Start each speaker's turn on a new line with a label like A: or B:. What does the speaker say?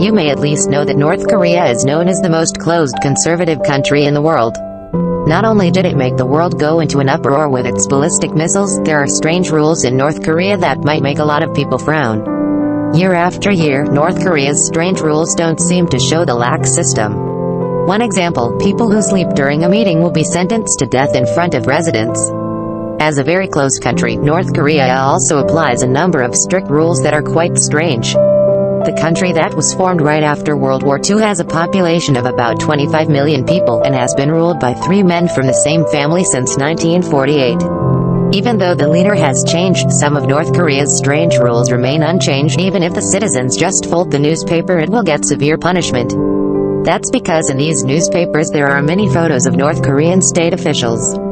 A: You may at least know that North Korea is known as the most closed conservative country in the world. Not only did it make the world go into an uproar with its ballistic missiles, there are strange rules in North Korea that might make a lot of people frown. Year after year, North Korea's strange rules don't seem to show the lax system. One example, people who sleep during a meeting will be sentenced to death in front of residents. As a very close country, North Korea also applies a number of strict rules that are quite strange. The country that was formed right after World War II has a population of about 25 million people and has been ruled by three men from the same family since 1948. Even though the leader has changed, some of North Korea's strange rules remain unchanged even if the citizens just fold the newspaper it will get severe punishment. That's because in these newspapers there are many photos of North Korean state officials.